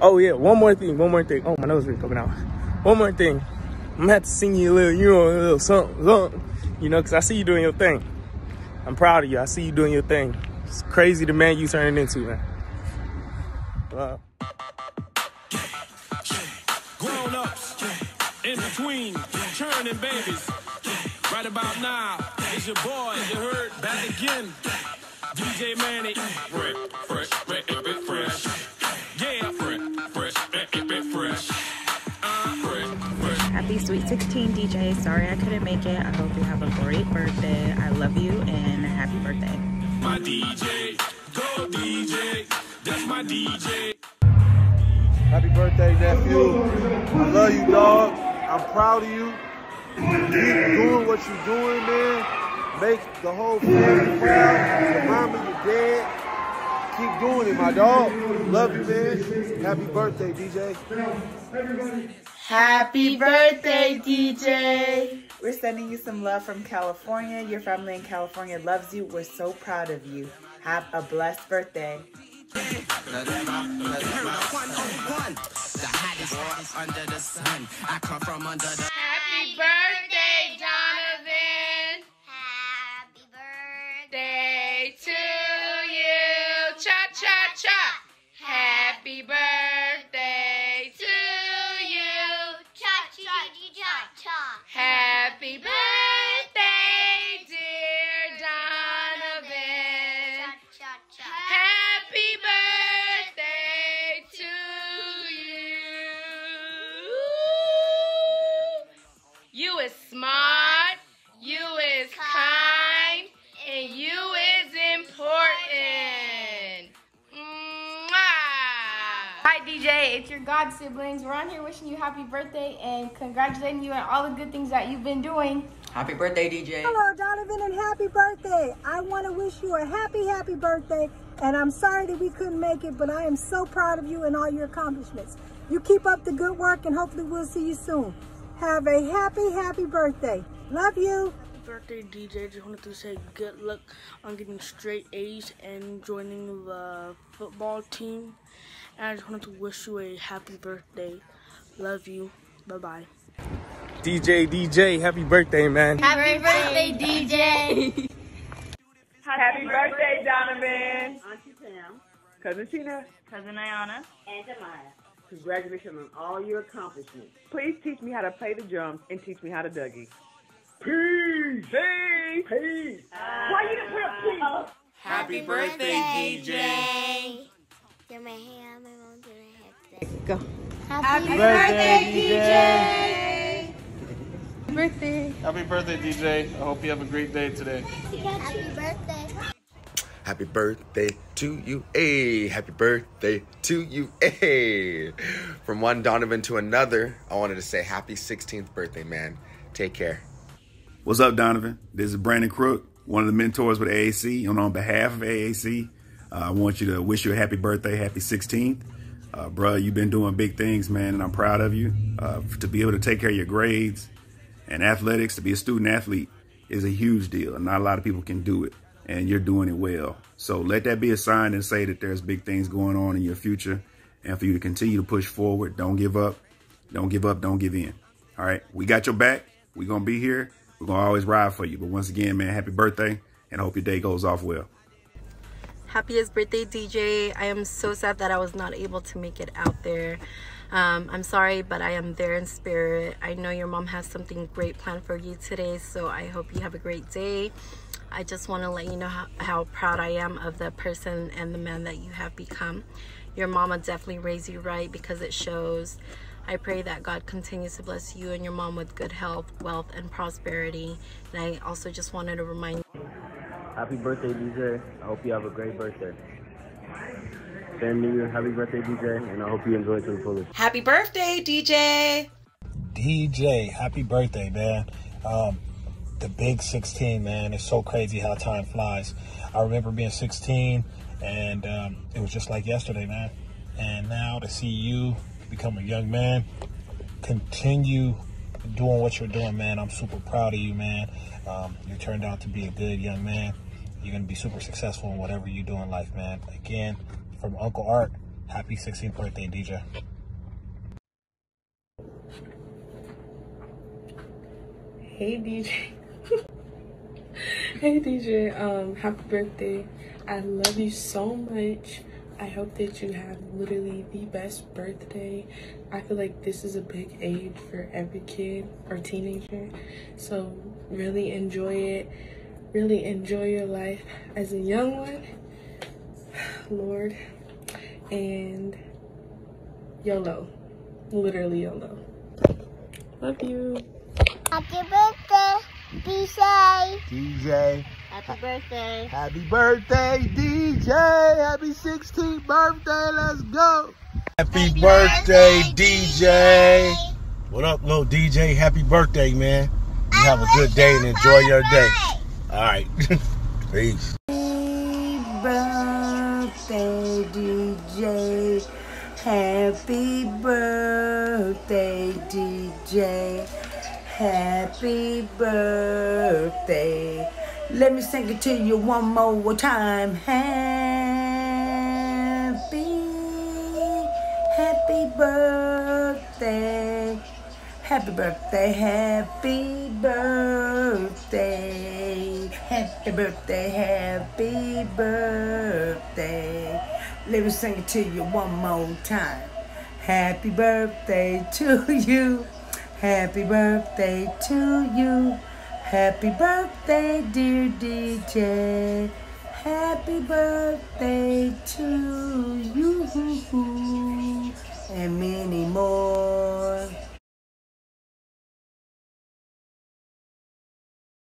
Oh yeah, one more thing, one more thing. Oh, my nose is coming out. One more thing. I'm gonna have to sing you a little, you know, a little something, something. You know, cause I see you doing your thing. I'm proud of you. I see you doing your thing. It's crazy the man you turning into, man. Wow. Grown ups, in between, churning babies. Right about now, it's your boy, you heard, back again. DJ Manny. Sweet 16 DJ. Sorry I couldn't make it. I hope you have a great birthday. I love you and happy birthday. My DJ, go DJ, that's my DJ. Happy birthday, nephew. I love you, dog. I'm proud of you. Keep doing what you're doing, man. Make the whole family proud. Your mama, your dad. Keep doing it, my dog. Love you, man. Happy birthday, DJ. Happy birthday, DJ! We're sending you some love from California. Your family in California loves you. We're so proud of you. Have a blessed birthday. Happy birthday, Donovan. Happy birthday to you. Cha cha cha. Happy birthday is smart, you is kind, and you is important. Mwah. Hi DJ, it's your God siblings. We're on here wishing you happy birthday and congratulating you on all the good things that you've been doing. Happy birthday, DJ. Hello, Donovan, and happy birthday. I want to wish you a happy, happy birthday. And I'm sorry that we couldn't make it, but I am so proud of you and all your accomplishments. You keep up the good work, and hopefully we'll see you soon. Have a happy, happy birthday. Love you. birthday, DJ. Just wanted to say good luck on getting straight A's and joining the uh, football team. And I just wanted to wish you a happy birthday. Love you. Bye bye. DJ, DJ, happy birthday, man. Happy birthday, DJ. Happy birthday, Donovan. Auntie Pam, Cousin Tina. Cousin Ayana. and Jemiah. Congratulations on all your accomplishments. Please teach me how to play the drums and teach me how to Dougie. Peace. Peace. Peace. Why you didn't put up peace? Happy birthday, DJ. Do my hair, my mom do my hair. Go. Happy, birthday, DJ. Birthday. Happy birthday, DJ. I hope you have a great day today. Happy birthday. Happy birthday to you, hey! Happy birthday to you, hey! From one Donovan to another, I wanted to say happy 16th birthday, man. Take care. What's up, Donovan? This is Brandon Crook, one of the mentors with AAC. And on behalf of AAC, uh, I want you to wish you a happy birthday, happy 16th. Uh, bruh, you've been doing big things, man, and I'm proud of you. Uh, to be able to take care of your grades and athletics, to be a student athlete is a huge deal. And not a lot of people can do it, and you're doing it well. So let that be a sign and say that there's big things going on in your future and for you to continue to push forward. Don't give up. Don't give up. Don't give in. All right. We got your back. We're going to be here. We're going to always ride for you. But once again, man, happy birthday and hope your day goes off well. Happiest birthday, DJ. I am so sad that I was not able to make it out there. Um, I'm sorry, but I am there in spirit. I know your mom has something great planned for you today, so I hope you have a great day. I just want to let you know how, how proud I am of the person and the man that you have become. Your mama definitely raised you right because it shows. I pray that God continues to bless you and your mom with good health, wealth, and prosperity. And I also just wanted to remind you. Happy birthday, DJ. I hope you have a great birthday. Same to you. Happy birthday, DJ, and I hope you enjoy it to the fullest. Happy birthday, DJ! DJ, happy birthday, man. Um, the big 16, man. It's so crazy how time flies. I remember being 16, and um, it was just like yesterday, man. And now to see you become a young man, continue doing what you're doing, man. I'm super proud of you, man. Um, you turned out to be a good young man. You're going to be super successful in whatever you do in life, man. Again, from Uncle Art, Happy 16th birthday, DJ. Hey DJ. hey DJ, um, happy birthday. I love you so much. I hope that you have literally the best birthday. I feel like this is a big age for every kid or teenager. So really enjoy it. Really enjoy your life as a young one. Lord. And YOLO. Literally YOLO. Love you. Happy birthday, DJ. DJ. Happy birthday. Happy birthday, DJ. Happy 16th birthday. Let's go. Happy, birthday, DJ. What up, little DJ? Happy birthday, man. You have a good day and enjoy your day. All right. Peace. Birthday, DJ. Happy birthday, DJ. Happy birthday. Let me sing it to you one more time. Happy, happy birthday. Happy birthday, happy birthday. Happy birthday, happy birthday. Let me sing it to you one more time. Happy birthday to you. Happy birthday to you. Happy birthday, dear DJ. Happy birthday to you. And many more.